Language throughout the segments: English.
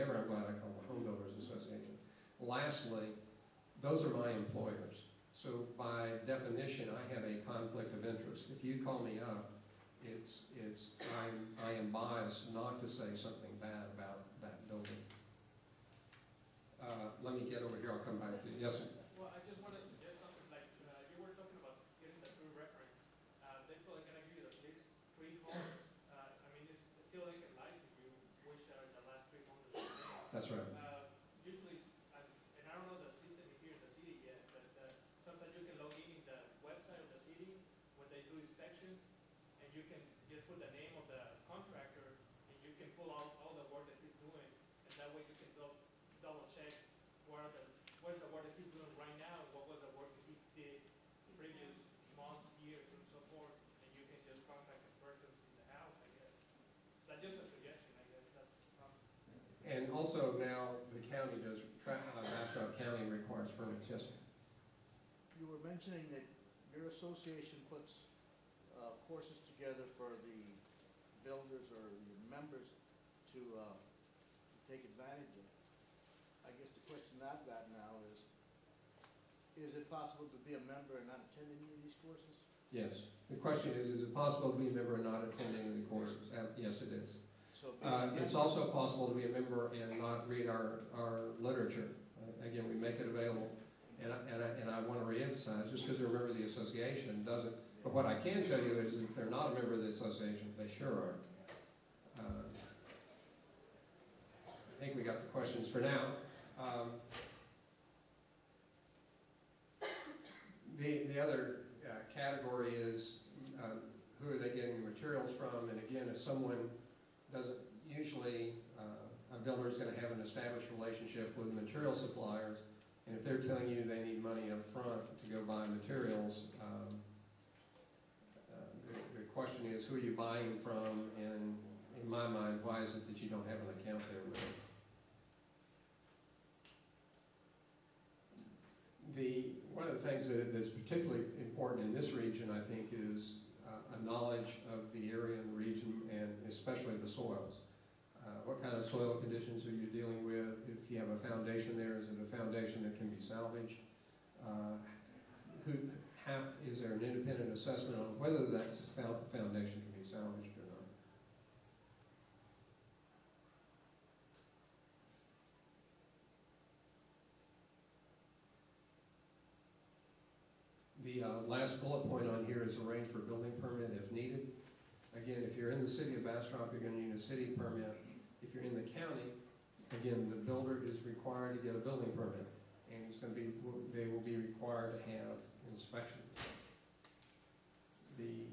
ever, I'm glad I called the Home Builders Association. Lastly, those are my employers. So by definition, I have a conflict of interest. If you call me up, it's, it's, I'm, I am biased not to say something bad about that building. Uh, let me get over here, I'll come back to you. Yes, sir? Well, I just want to suggest something like, uh, you were talking about getting the true reference. Uh, they're probably gonna give you the least three homes. Uh, I mean, it's, it's still they can lie to you, which are the last three homes that they made. That's right. Uh, Usually, I- and I don't know the system here in the city yet, but uh, sometimes you can log in in the website of the city when they do inspection, and you can just put the name of the contractor, and you can pull out all the work that he's doing, and that way you can double, double check where the, where's the work that he's doing right now, what was the work that he did previous months, years, and so forth, and you can just contact the person in the house, I guess. That's just a suggestion, I guess, that's, And also now, the county does, tra- uh, Bastrop County requires permits, yes, sir. You were mentioning that your association puts uh, courses together for the builders or your members to uh, to take advantage of. I guess the question I've got now is, is it possible to be a member and not attend any of these courses? Yes. The question is, is it possible to be a member and not attend any of the courses? Uh, Yes, it is. So Uh, It's also possible to be a member and not read our, our literature. Uh, Again, we make it available, and I, and I, and I want to reemphasize, just because they're a member of the association doesn't, but what I can tell you is if they're not a member of the association, they sure aren't. Uh, I think we got the questions for now. Um, The, the other uh, category is, um, who are they getting the materials from? And again, if someone doesn't, usually, uh, a builder is gonna have an established relationship with material suppliers, and if they're telling you they need money up front to go buy materials, um, uh, the, the question is, who are you buying from? And in my mind, why is it that you don't have an account there with? The, one of the things that, that's particularly important in this region, I think, is uh, a knowledge of the area and the region, and especially the soils. Uh, what kind of soil conditions are you dealing with? If you have a foundation there, is it a foundation that can be salvaged? Uh, who, how, is there an independent assessment on whether that foundation can be salvaged or not? The uh, last bullet point on here is arrange for building permit if needed. Again, if you're in the city of Bastrop, you're gonna need a city permit. If you're in the county, again, the builder is required to get a building permit. And he's gonna be, they will be required to have inspections. The,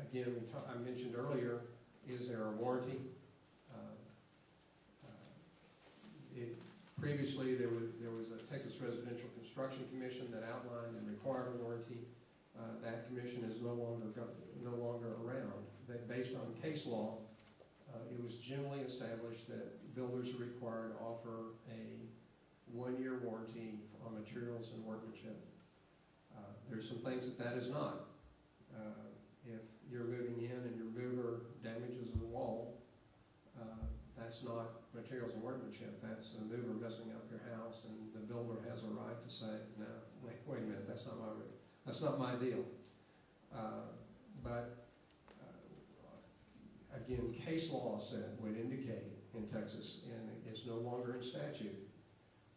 again, I mentioned earlier, is there a warranty? Uh, uh, It, previously, there was, there was a Texas Residential Construction Commission that outlined and required a warranty. Uh, That commission is no longer, no longer around. That based on case law, uh, it was generally established that builders are required to offer a one-year warranty on materials and workmanship. Uh, There's some things that that is not. Uh, If you're moving in and your mover damages the wall, uh, that's not materials and workmanship, that's a mover messing up your house, and the builder has a right to say, no, wait, wait a minute, that's not my, that's not my deal. Uh, But, uh, again, case law said, would indicate in Texas, and it's no longer in statute,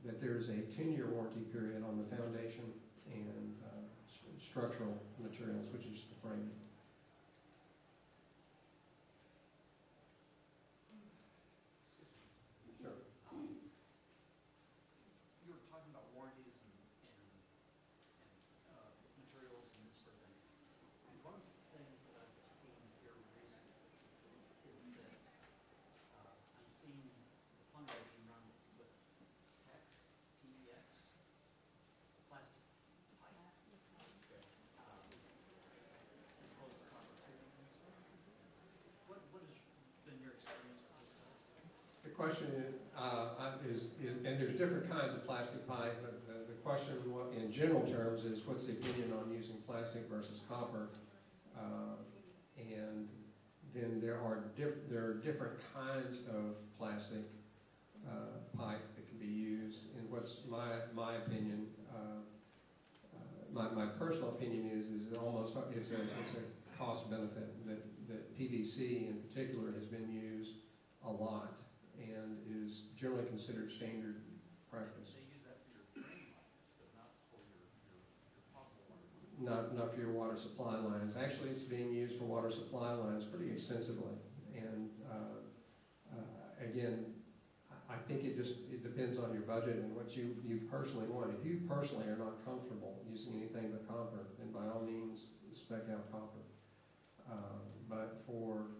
that there is a ten-year warranty period on the foundation and uh, st- structural materials, which is the framing. Sure. You were talking about warranties and, and, and, uh, materials and this sort of thing. And one of the things that I've seen here recently is that, uh, I'm seeing the plumbing being run with PEX, PEX, plastic pipe. um, As opposed to copper tubing and stuff. What, what has been your experience with this stuff? The question is, uh, is, is- and there's different kinds of plastic pipe, but the, the question in general terms is what's the opinion on using plastic versus copper? Uh, And then there are there are different kinds of plastic. pipe that can be used. And what's my, my opinion, uh, uh, my, my personal opinion is, is it almost, it's a, it's a cost benefit that, that PVC in particular has been used a lot and is generally considered standard practice. They use that for your drain lines, but not for your, your, your potable water. Not, not for your water supply lines. Actually, it's being used for water supply lines pretty extensively. And, uh, uh, again, I think it just, it depends on your budget and what you, you personally want. If you personally are not comfortable using anything but copper, then by all means, spec out copper. Uh, But for,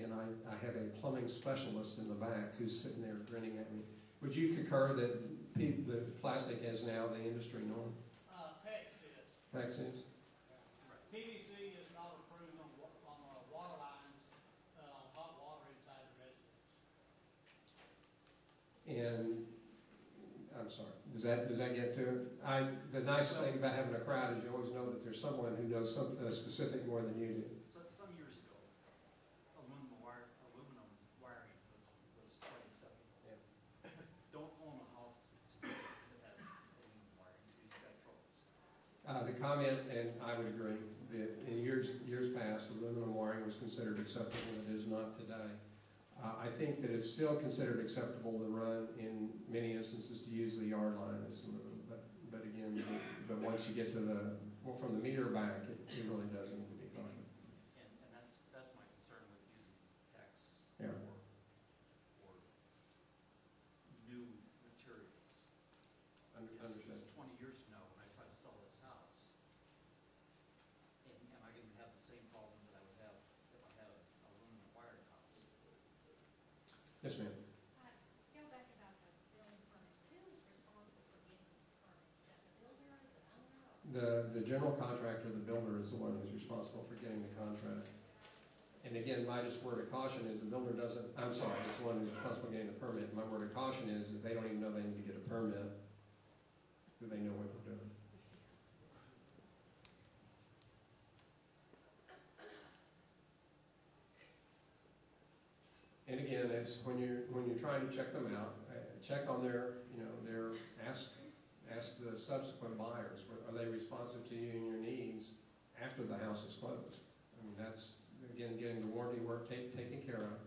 and I, I have a plumbing specialist in the back who's sitting there grinning at me. Would you concur that the plastic is now the industry norm? Uh, PEX is, Max is? PVC is not approved on, on, uh, water lines, uh, on hot water inside the residence. And, I'm sorry, does that, does that get to it? I, the nice thing about having a crowd is you always know that there's someone who knows something specific more than you do. So, some years ago, aluminum wire, aluminum wiring was, was quite acceptable. Don't own a house that has aluminum wiring, because you've got troubles. Uh, the comment, and I would agree, that in years, years past, aluminum wiring was considered acceptable, it is not today. Uh, I think that it's still considered acceptable to run, in many instances, to use the yard line as aluminum, but, but again, but once you get to the, well, from the meter back, it, it really does need to be copper. And, and that's, that's my concern with using PEX Yeah. or, or new materials. Un- Yes, Understood. it's twenty years from now, when I try to sell this house, am, am I gonna have the same problem that I would have if I had an aluminum wired house? Yes, ma'am. Uh, Go back about the building permits, who is responsible for getting permits? Is that the builder, the owner, or? The, the general contractor, the builder, is the one who's responsible for getting the contract. And again, my just word of caution is the builder doesn't, I'm sorry, it's the one who's responsible for getting the permit. My word of caution is if they don't even know they need to get a permit, do they know what they're doing? And again, it's when you're, when you're trying to check them out, uh, check on their, you know, their, ask, ask the subsequent buyers, are they responsive to you and your needs after the house is closed? I mean, that's, again, getting the warranty work ta- taken care of.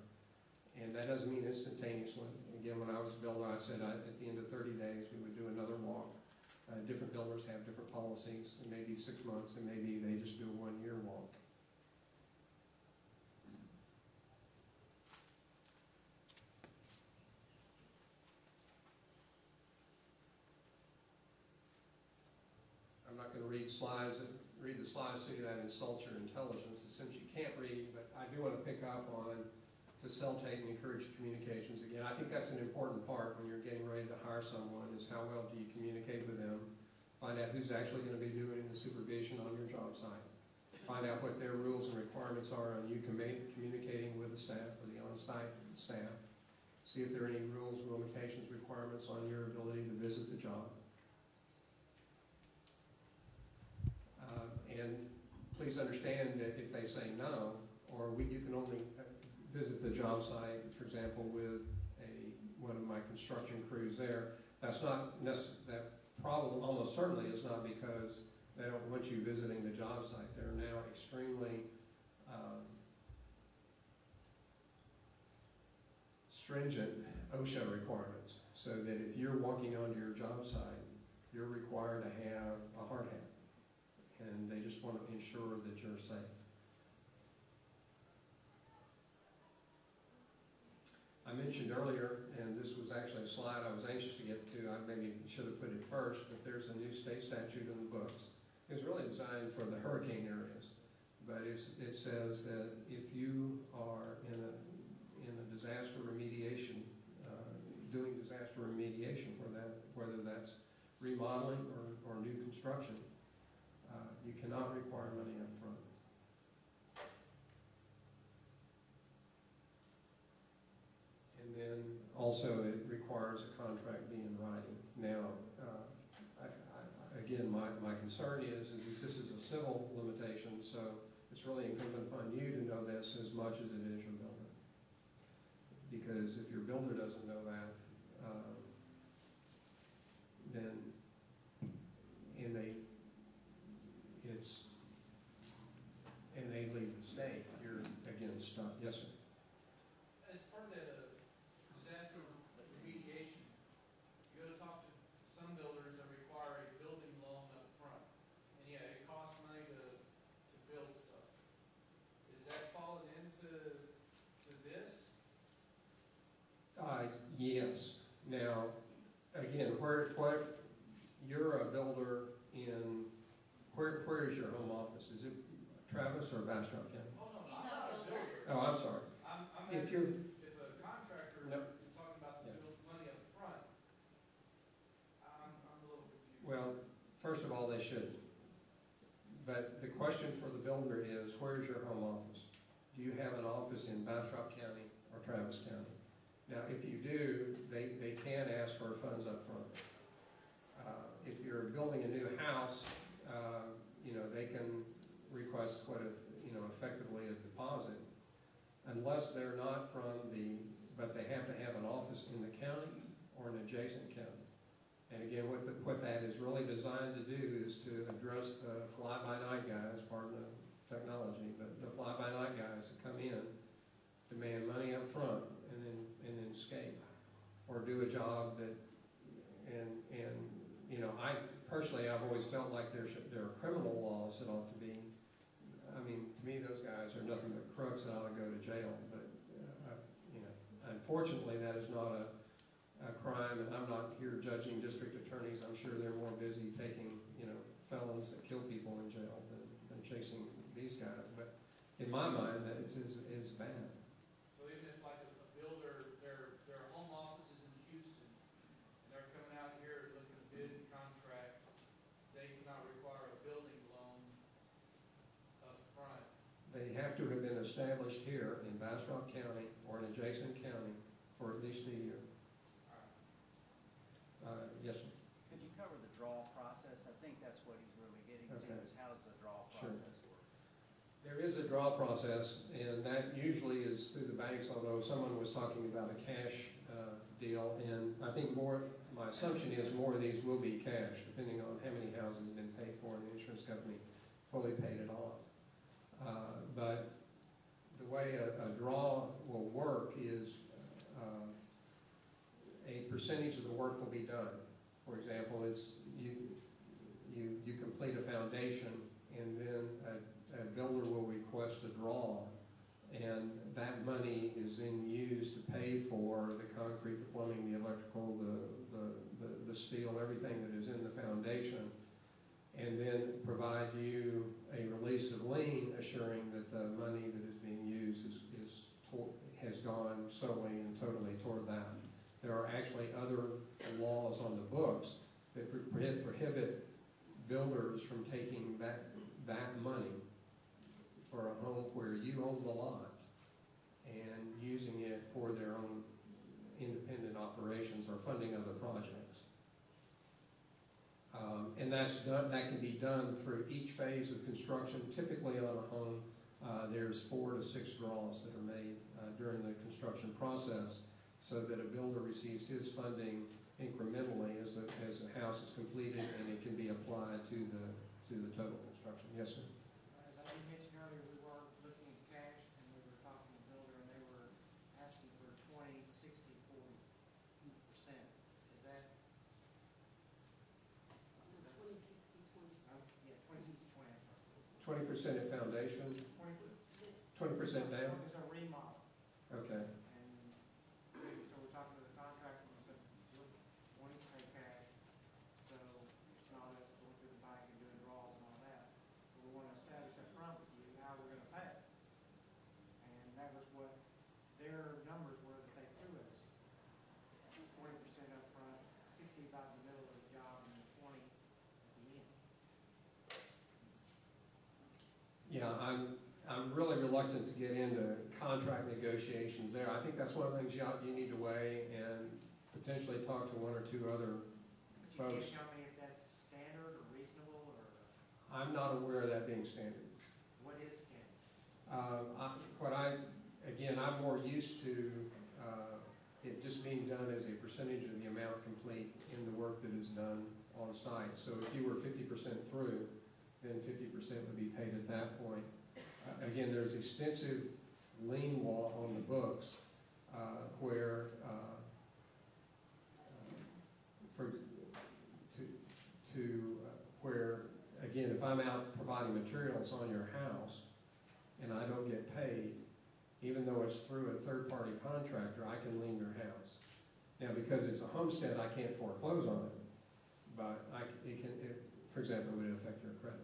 And that doesn't mean instantaneously. Again, when I was a builder, I said I, at the end of thirty days, we would do another walk. Uh, different builders have different policies, it may be six months, and maybe they just do a one-year walk. I'm not gonna read slides, read the slides to you that insult your intelligence, since you can't read, but I do wanna pick up on facilitate and encourage communications. Again, I think that's an important part when you're getting ready to hire someone, is how well do you communicate with them? Find out who's actually gonna be doing the supervision on your job site. Find out what their rules and requirements are on you commu- communicating with the staff or the on-site staff. See if there are any rules, limitations, requirements on your ability to visit the job. Uh, And please understand that if they say no, or we, you can only uh, visit the job site, for example, with a, one of my construction crews there, that's not that problem almost certainly is not because they don't want you visiting the job site. They're now extremely, um, stringent OSHA requirements, so that if you're walking onto your job site, you're required to have a hard hat and they just want to ensure that you're safe. I mentioned earlier, and this was actually a slide I was anxious to get to, I maybe should have put it first, but there's a new state statute in the books. It was really designed for the hurricane areas, but it's, it says that if you are in a, in a disaster remediation, uh, doing disaster remediation, for that, whether that's remodeling or, or new construction, uh, you cannot require money up front. And then also it requires a contract be in writing. Now, uh, I, I, again, my, my concern is, is that this is a civil limitation, so it's really incumbent upon you to know this as much as it is your builder. because if your builder doesn't know that, um, then, and they, it's, and they leave the state, you're again yes, sir. As part of that uh, disaster remediation, you gotta talk to some builders that require a building loan up front. And yeah, it costs money to, to build stuff. Is that falling into, to this? Uh, yes. Now, again, where, what, you're a builder in, where, where is your home office? Is it Travis or Bastrop County? Oh, no, He's I'm not not a building. builder. Oh, I'm sorry. I'm, I'm If you're- asking if a contractor No. is talking about the Yeah. build money up front, I'm, I'm a little confused. Well, first of all, they should. But the question for the builder is, where's your home office? Do you have an office in Bastrop County or Travis County? Now, if you do, they, they can ask for funds up front. Uh, If you're building a new house, uh, you know, they can request what if, know, effectively a deposit. Unless they're not from the, but they have to have an office in the county or an adjacent county. And again, what the, what that is really designed to do is to address the fly-by-night guys, pardon the technology, but the fly-by-night guys that come in, demand money up front, and then, and then escape. Or do a job that, and, and, you know, I, personally, I've always felt like there should, there are criminal laws that ought to be, to me, those guys are nothing but crooks that ought to go to jail, but, uh, I- you know, unfortunately, that is not a, a crime, and I'm not here judging district attorneys, I'm sure they're more busy taking, you know, felons that kill people in jail than, than chasing these guys, but in my mind, that is, is, is bad. So even if like a a builder, their, their home office is in Houston, and they're coming out here looking to bid and contract, they cannot require a building loan up front. They have to have been established here in Bastrop County or an adjacent county for at least a year. Uh, yes, sir. Could you cover the draw process? I think that's what he's really getting to, Okay. is how does the draw Sure. process work? There is a draw process, and that usually is through the banks, although someone was talking about a cash uh, deal, and I think more, my assumption is more of these will be cash, depending on how many houses have been paid for, and the insurance company fully paid it off. Uh, But the way a, a draw will work is uh, a percentage of the work will be done. For example, it's, you, you, you complete a foundation, and then a, a builder will request a draw, and that money is then used to pay for the concrete, the plumbing, the electrical, the, the, the, the steel, everything that is in the foundation, and then provide you a release of lien assuring that the money that is being used is, is, has gone solely and totally toward that. There are actually other laws on the books that prohibit, builders from taking that, that money for a home where you own the lot and using it for their own independent operations or funding other projects. Um, and that's done, that can be done through each phase of construction. Typically on a home, uh, there's four to six draws that are made, uh, during the construction process so that a builder receives his funding incrementally as the, as the house is completed and it can be applied to the, to the total construction. Yes, sir? As I mentioned earlier, we were looking at cash, and we were talking to the builder, and they were asking for twenty, sixty, forty percent. Is that, Twenty, sixty, twenty. oh, yeah, twenty, sixty, twenty, I'm sorry. Twenty percent at foundation, Twenty. twenty percent down? It's a remodel, Okay. and so we're talking to the contractor, and we said, look, wanting to pay cash, so it's not us going through the bank and doing draws and all that. But we want to establish up front with you how we're gonna pay. And that was what their numbers were that they threw us. Twenty percent up front, sixty-five in the middle of the job, and twenty at the end. Yeah, I'm, I'm really reluctant to get into contract negotiations there. I think that's one of the things you, you need to weigh and potentially talk to one or two other. But you Folks. can't tell me if that's standard or reasonable, or I'm not aware of that being standard. what is standard? Um, I, what I again, I'm more used to, uh, it just being done as a percentage of the amount complete in the work that is done on site. So if you were fifty percent through, then fifty percent would be paid at that point. Uh, Again, there's extensive lien law on the books, uh, where, uh, uh, for, to, to, uh, where, again, if I'm out providing materials on your house and I don't get paid, even though it's through a third-party contractor, I can lien your house. Now, because it's a homestead, I can't foreclose on it, but it can, it, for example, it would affect your credit.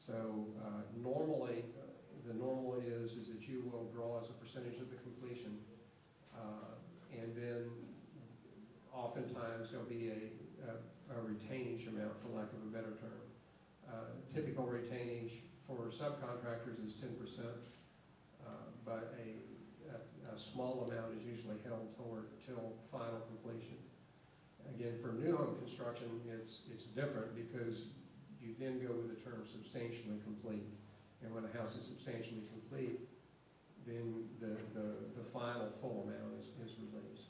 So, uh, normally, uh, the normal is, is that you will draw as a percentage of the completion, uh, and then oftentimes there'll be a, a- a retainage amount, for lack of a better term. Uh, Typical retainage for subcontractors is ten percent, uh, but a, a, a small amount is usually held toward, till final completion. Again, for new home construction, it's, it's different because you then go with the term substantially complete. And when a house is substantially complete, then the, the, the final full amount is, is released.